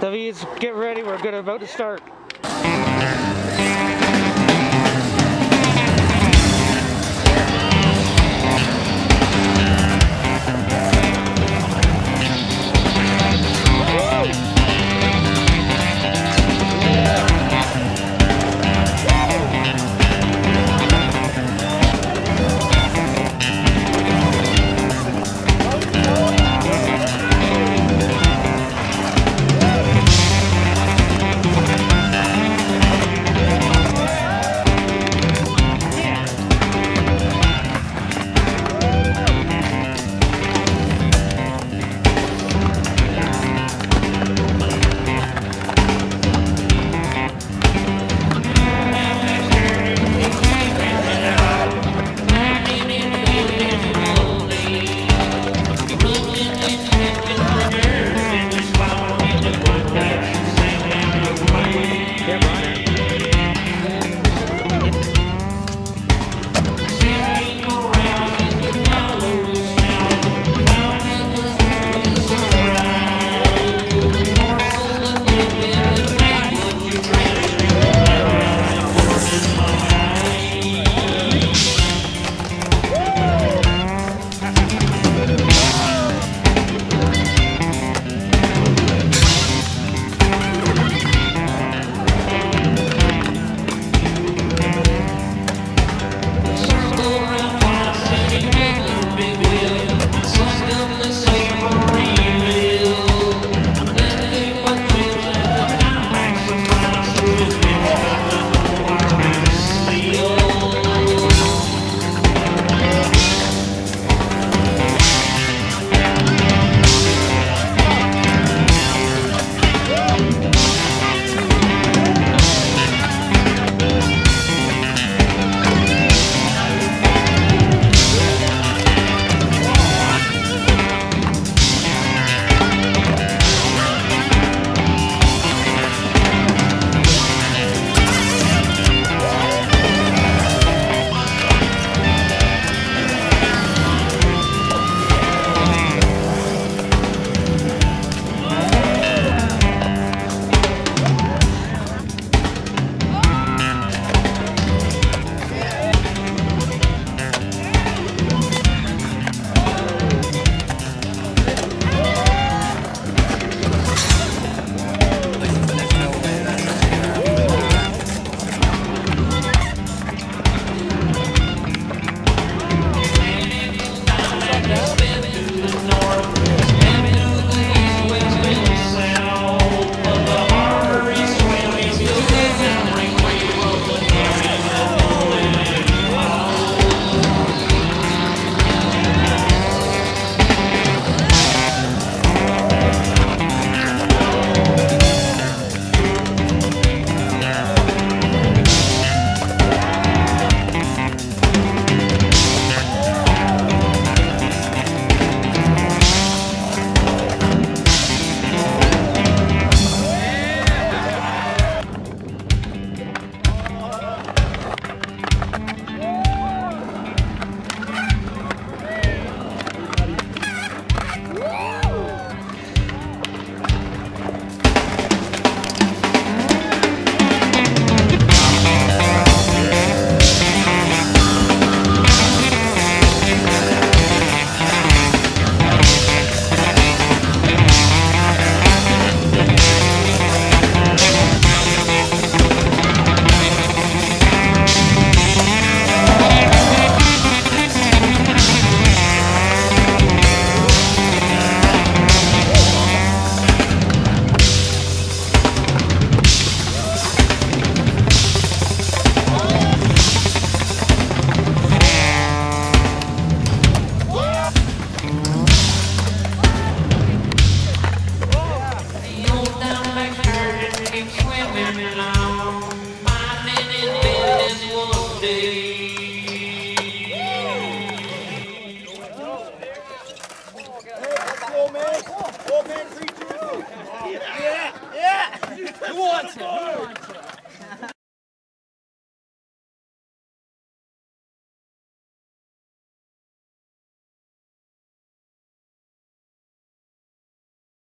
Davids, get ready. We're good about to start. Yeah, yeah. Who wants it?